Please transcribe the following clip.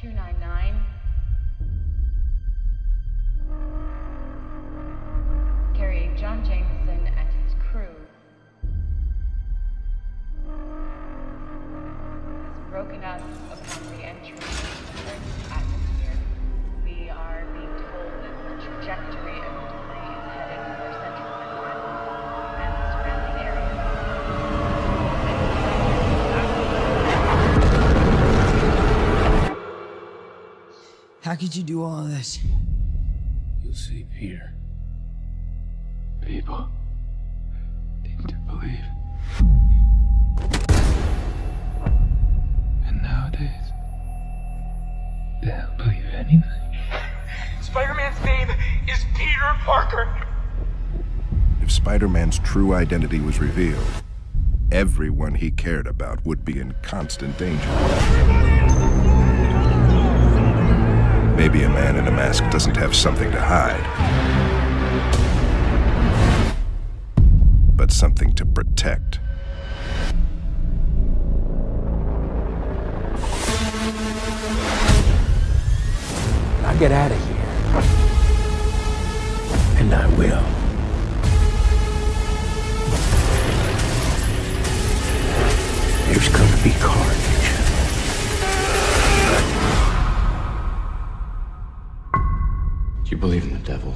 299. Carrying John Jameson and his crew. Has broken up How could you do all this? You'll see, Peter. People need to believe. And nowadays, they'll believe anything. Spider-Man's name is Peter Parker. If Spider Man's true identity was revealed, everyone he cared about would be in constant danger. In a mask doesn't have something to hide, but something to protect. I'll get out of here. And I will. There's gonna be carnage. you believe in the devil?